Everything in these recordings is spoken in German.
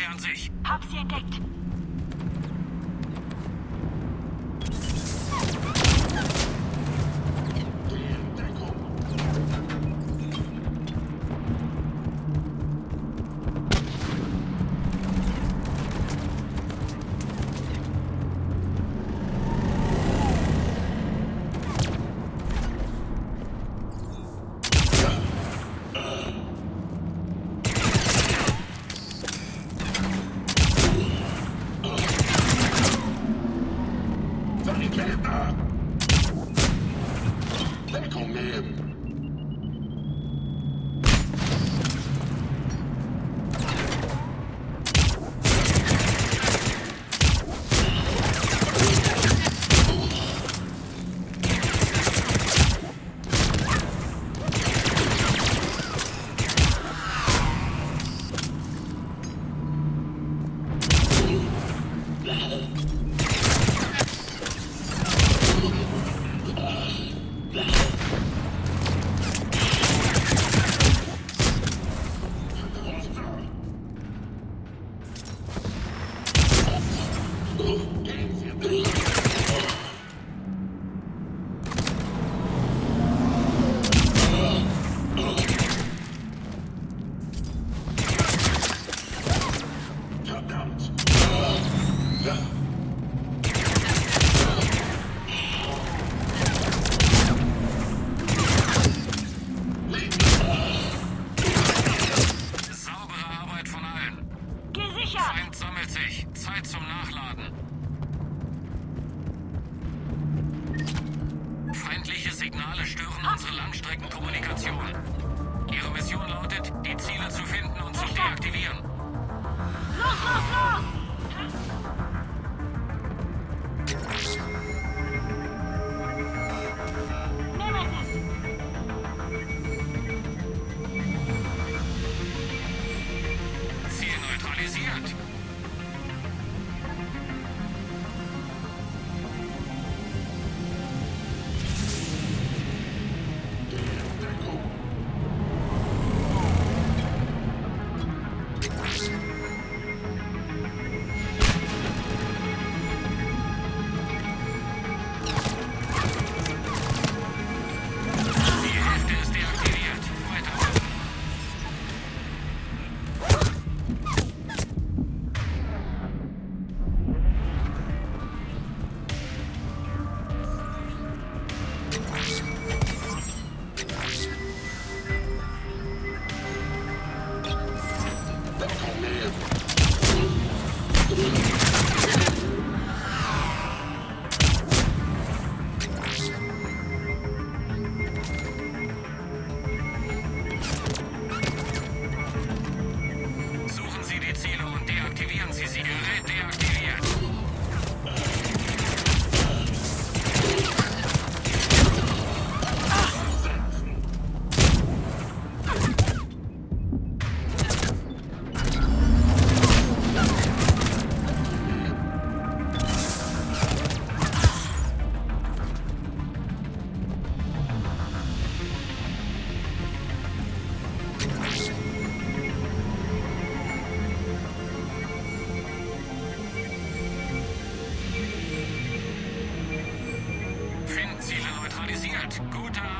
nähern sich. Hab sie entdeckt. feindliche Signale stören unsere Langstreckenkommunikation. Ihre Mission lautet, die Ziele zu finden und zu deaktivieren. Los, los, los! Gute Arbeit.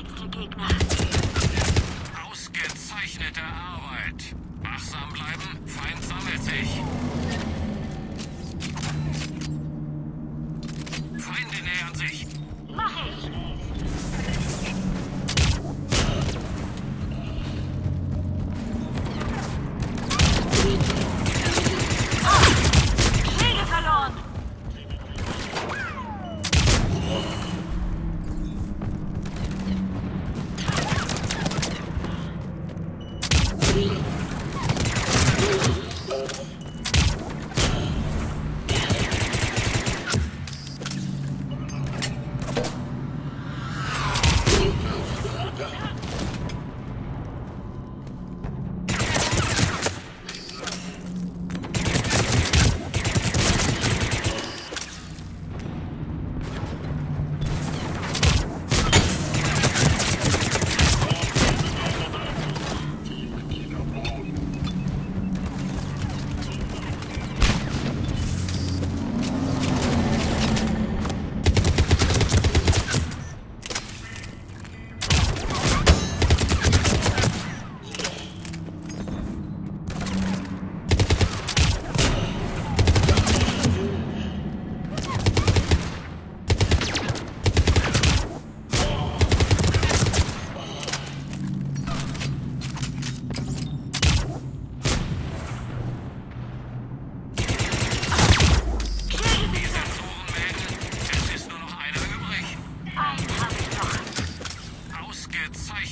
Letzte Gegner. Ausgezeichnete Arbeit. Wachsam bleiben, Feind sammelt sich.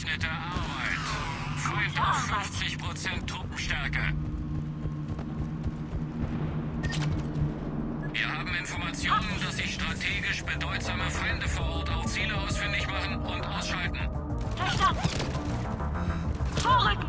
Ausgezeichnete Arbeit. 50% Truppenstärke. Wir haben Informationen, dass sich strategisch bedeutsame Feinde vor Ort auch Ziele ausfindig machen und ausschalten. Verstanden. Vorrücken!